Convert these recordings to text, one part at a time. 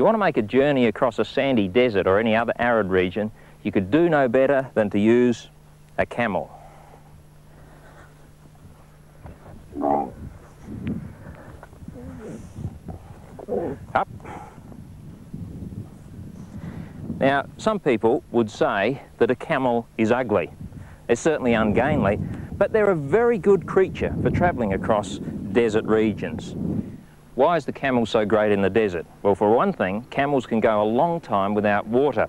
you want to make a journey across a sandy desert or any other arid region, you could do no better than to use a camel. Up. Now, some people would say that a camel is ugly. They're certainly ungainly, but they're a very good creature for travelling across desert regions. Why is the camel so great in the desert? Well, for one thing, camels can go a long time without water.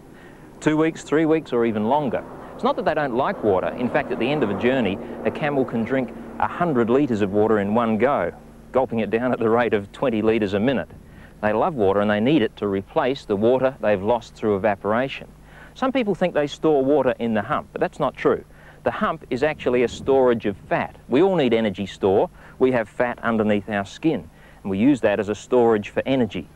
Two weeks, three weeks, or even longer. It's not that they don't like water. In fact, at the end of a journey, a camel can drink 100 litres of water in one go, gulping it down at the rate of 20 litres a minute. They love water and they need it to replace the water they've lost through evaporation. Some people think they store water in the hump, but that's not true. The hump is actually a storage of fat. We all need energy store. We have fat underneath our skin, and we use that as a storage for energy.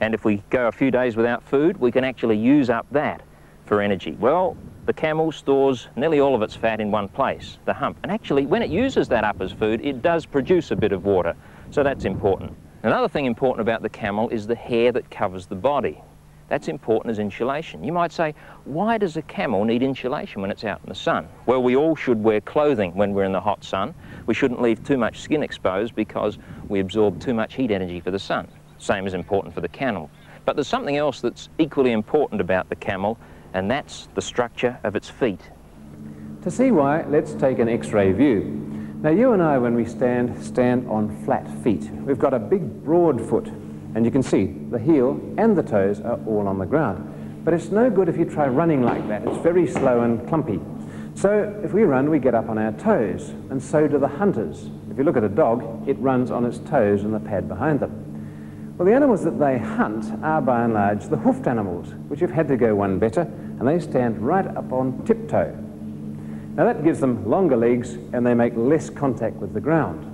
And if we go a few days without food, we can actually use up that for energy. Well, the camel stores nearly all of its fat in one place, the hump. And actually, when it uses that up as food, it does produce a bit of water. So that's important. Another thing important about the camel is the hair that covers the body. That's important as insulation. You might say, why does a camel need insulation when it's out in the sun? Well, we all should wear clothing when we're in the hot sun. We shouldn't leave too much skin exposed because we absorb too much heat energy for the sun. Same is important for the camel. But there's something else that's equally important about the camel, and that's the structure of its feet. To see why, let's take an X-ray view. Now you and I, when we stand, stand on flat feet. We've got a big broad foot, and you can see the heel and the toes are all on the ground. But it's no good if you try running like that. It's very slow and clumpy. So if we run, we get up on our toes, and so do the hunters. If you look at a dog, it runs on its toes and the pad behind them. Well, the animals that they hunt are by and large the hoofed animals, which have had to go one better, and they stand right up on tiptoe. Now that gives them longer legs and they make less contact with the ground.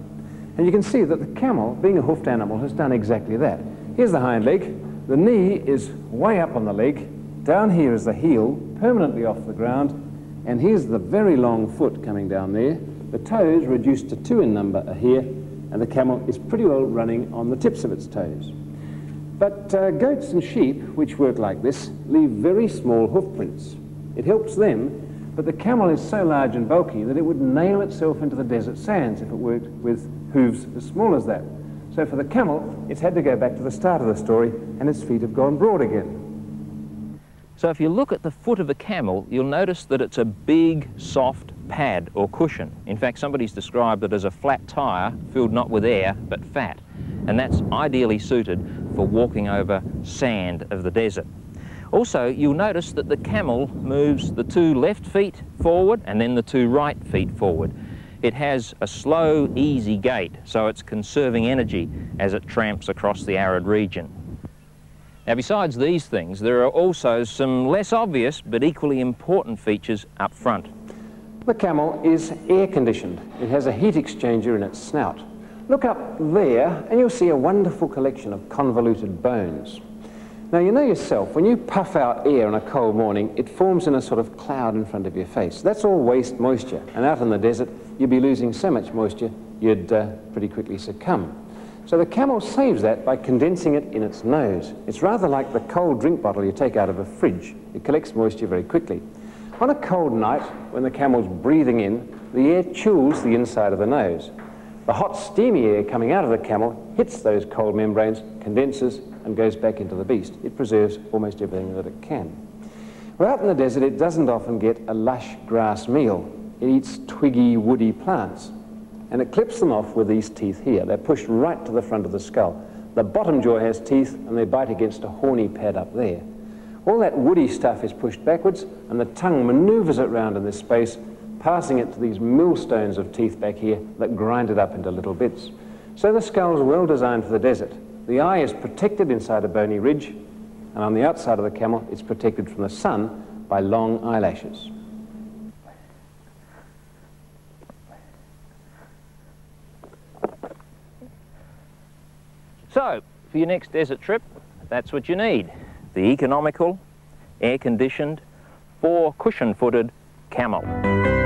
And you can see that the camel, being a hoofed animal, has done exactly that. Here's the hind leg. The knee is way up on the leg. Down here is the heel, permanently off the ground. And here's the very long foot coming down there. The toes, reduced to two in number, are here. And the camel is pretty well running on the tips of its toes. But uh, goats and sheep, which work like this, leave very small hoof prints. It helps them but the camel is so large and bulky that it would nail itself into the desert sands if it worked with hooves as small as that. So for the camel, it's had to go back to the start of the story, and its feet have gone broad again. So if you look at the foot of a camel, you'll notice that it's a big, soft pad or cushion. In fact, somebody's described it as a flat tyre filled not with air, but fat. And that's ideally suited for walking over sand of the desert. Also, you'll notice that the camel moves the two left feet forward and then the two right feet forward. It has a slow, easy gait, so it's conserving energy as it tramps across the arid region. Now, besides these things, there are also some less obvious but equally important features up front. The camel is air conditioned. It has a heat exchanger in its snout. Look up there and you'll see a wonderful collection of convoluted bones. Now, you know yourself, when you puff out air on a cold morning, it forms in a sort of cloud in front of your face. That's all waste moisture. And out in the desert, you'd be losing so much moisture, you'd uh, pretty quickly succumb. So the camel saves that by condensing it in its nose. It's rather like the cold drink bottle you take out of a fridge. It collects moisture very quickly. On a cold night, when the camel's breathing in, the air chills the inside of the nose. The hot, steamy air coming out of the camel hits those cold membranes, condenses, and goes back into the beast. It preserves almost everything that it can. Well, out in the desert, it doesn't often get a lush grass meal. It eats twiggy, woody plants. And it clips them off with these teeth here. They're pushed right to the front of the skull. The bottom jaw has teeth, and they bite against a horny pad up there. All that woody stuff is pushed backwards, and the tongue maneuvers it round in this space, passing it to these millstones of teeth back here that grind it up into little bits. So the skull's well designed for the desert. The eye is protected inside a bony ridge, and on the outside of the camel, it's protected from the sun by long eyelashes. So, for your next desert trip, that's what you need. The economical, air-conditioned, four cushion-footed camel.